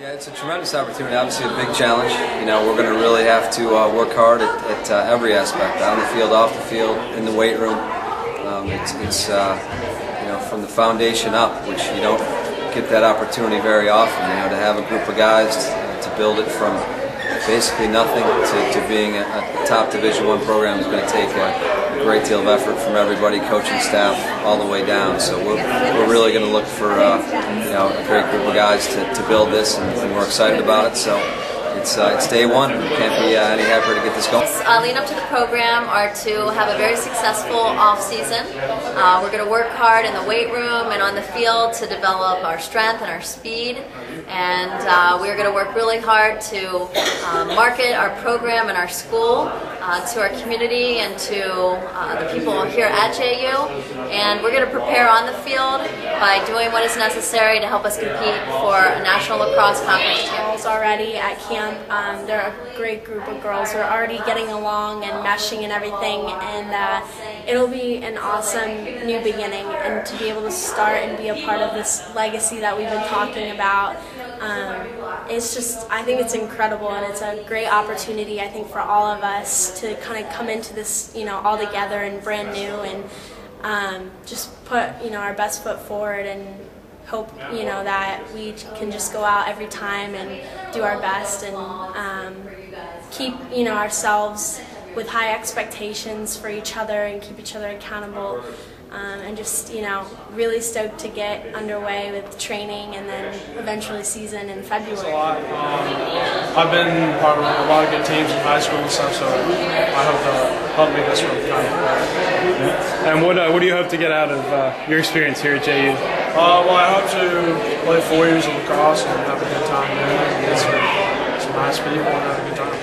Yeah, it's a tremendous opportunity. Obviously, a big challenge. You know, we're going to really have to uh, work hard at, at uh, every aspect, on the field, off the field, in the weight room. Um, it's, it's uh, you know, from the foundation up, which you don't get that opportunity very often. You know, to have a group of guys to, to build it from basically nothing to, to being a, a top Division One program is going to take great deal of effort from everybody, coaching staff, all the way down. So we're, we're really going to look for uh, you know a great group of guys to, to build this, and, and we're excited about it. So it's, uh, it's day one. Can't be uh, any happier to get this going. Uh, leading up to the program are to have a very successful off season. Uh, we're going to work hard in the weight room and on the field to develop our strength and our speed. And uh, we're going to work really hard to uh, market our program and our school uh, to our community and to uh, the people here at JU. And we're going to prepare on the field by doing what is necessary to help us compete for a National Lacrosse Conference championship. Already at camp, um, they're a great group of girls. We're already getting along and meshing and everything, and uh, it'll be an awesome new beginning. And to be able to start and be a part of this legacy that we've been talking about. Um, it's just, I think it's incredible and it's a great opportunity, I think, for all of us to kind of come into this, you know, all together and brand new and um, just put, you know, our best foot forward and hope, you know, that we can just go out every time and do our best and um, keep, you know, ourselves with high expectations for each other and keep each other accountable. Um, and just you know really stoked to get underway with training and then eventually season in February. A lot. Um, I've been part of a lot of good teams in high school and stuff, so I hope to help me this one. Kind of. And what uh, what do you hope to get out of uh, your experience here at JU? Uh, well, I hope to play four years of lacrosse and have a good time there, and get some, some nice people and have a good time.